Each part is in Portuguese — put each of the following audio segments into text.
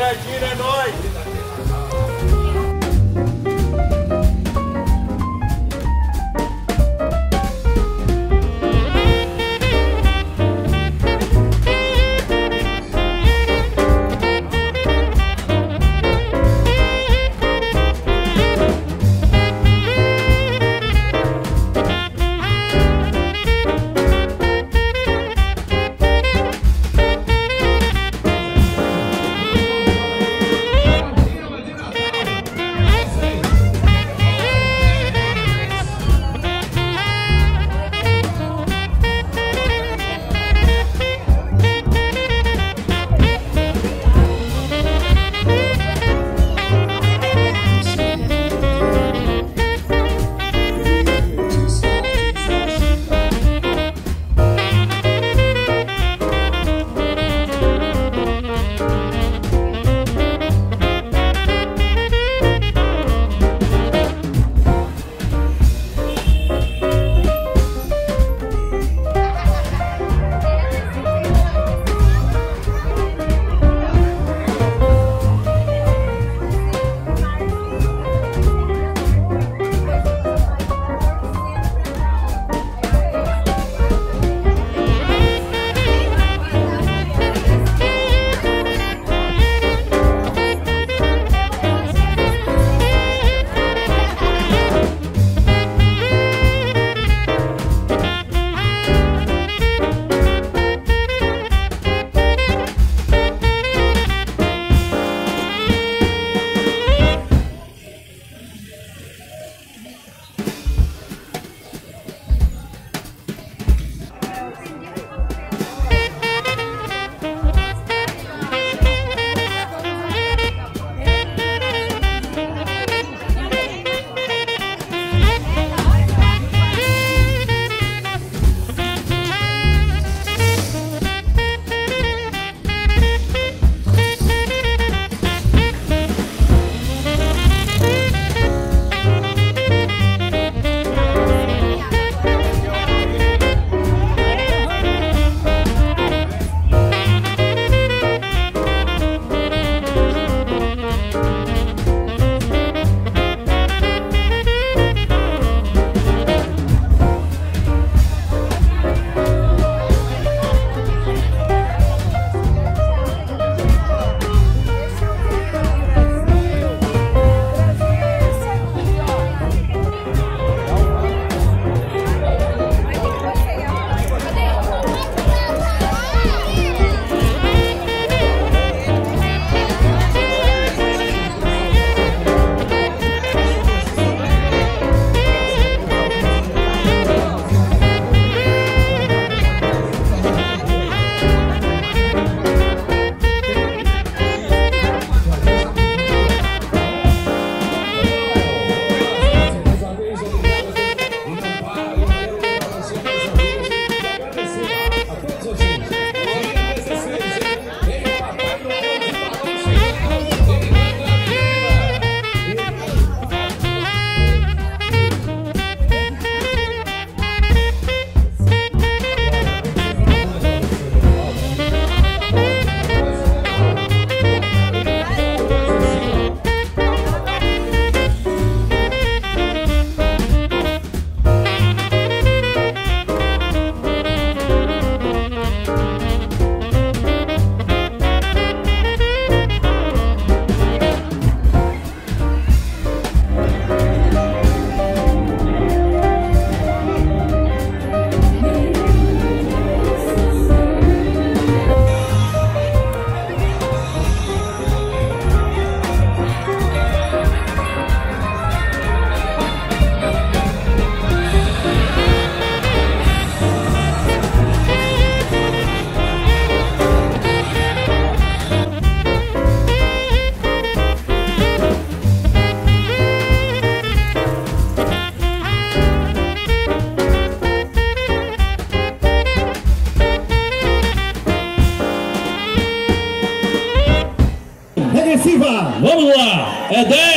Andradina é nóis!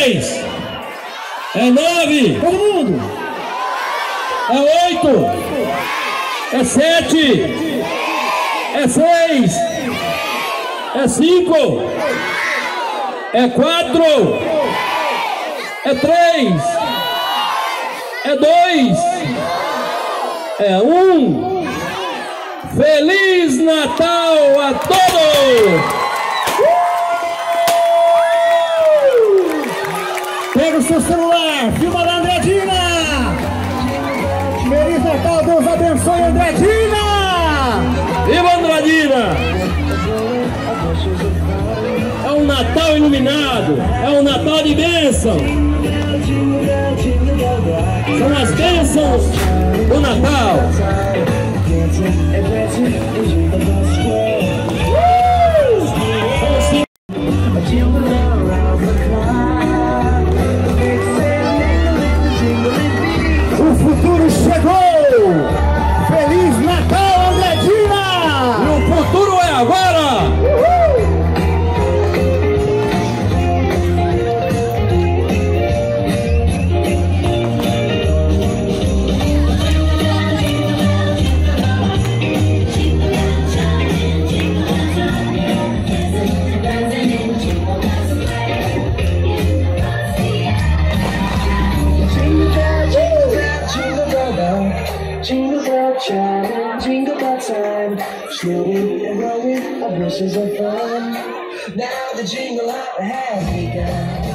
É dez. É nove. Todo mundo. É oito. É sete. É seis. É cinco. É quatro. É três. É dois. É um. Feliz Natal a todos! Pega o seu celular, filma da Andredina! Feliz Natal, Deus abençoe Andredina! Viva Andradina! É um Natal iluminado, é um Natal de bênção. São as bênçãos do Natal. Now the jingle hop has begun.